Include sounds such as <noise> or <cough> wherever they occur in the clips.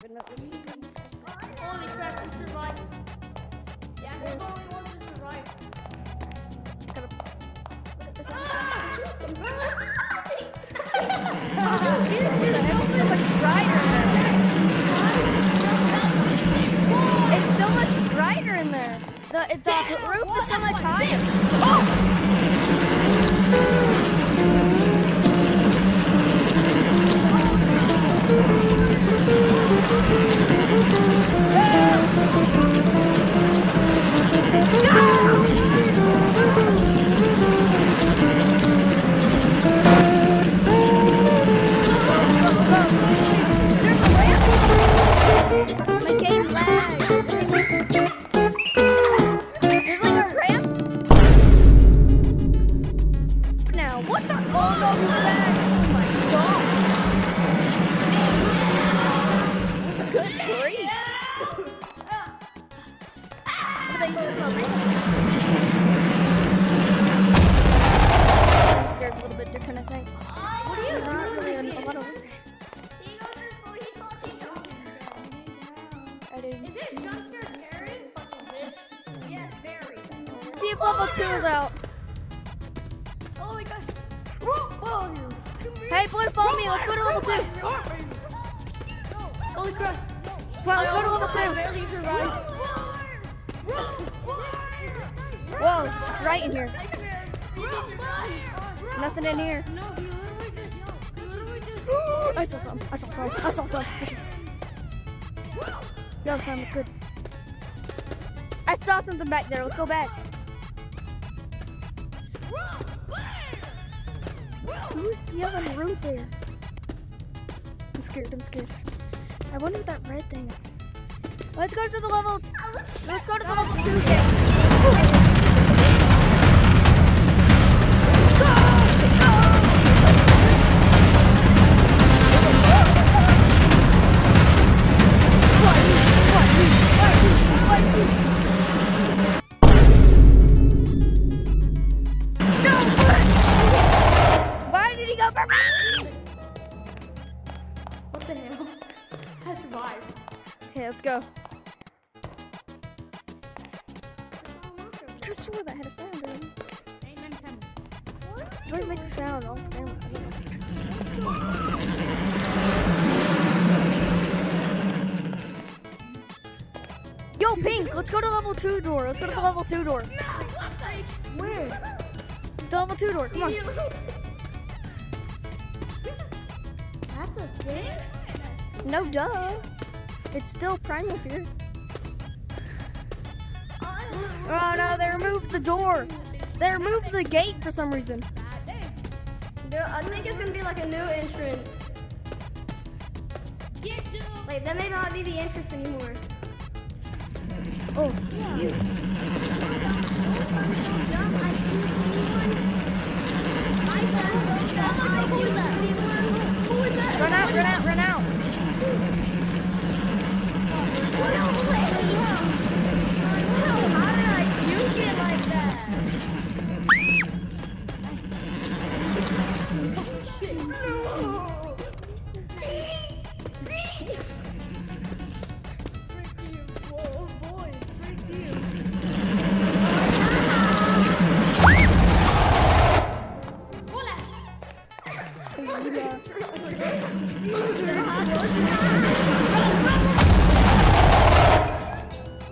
Holy crap, we survived. Yeah, we're Yes. to survive. gotta- look at this. Ah! What the so much brighter in there. It's so much brighter in there. The, the roof is so much level two is out. Oh my gosh. Whoa, Hey, Blue, follow me. Let's go to level two. Holy crap. Come on, let's go to level I two. Whoa, it's bright in here. Nothing in here. No. I saw some. I saw some. I saw some. I saw some. Yo, Sam, it's good. I saw something back there. Let's go back. Who's yelling root there? I'm scared. I'm scared. I wonder what that red thing. Let's go to the level. Let's go to the level two game. Let's go. I swear that had a sound in it. It always makes a sound off camera. Yo, Pink, let's go to level two door. Let's go to the level two door. Where? The level two door. Come on. <laughs> That's a thing? No, duh. It's still primal fear. Oh no, they removed the door. They removed the gate for some reason. I think it's gonna be like a new entrance. Like that may not be the entrance anymore. Oh, run out, run out, run out.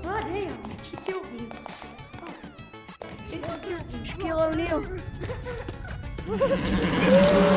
Maria, o que, que eu vi? O que, que eu vi? Acho que é eu li. <laughs>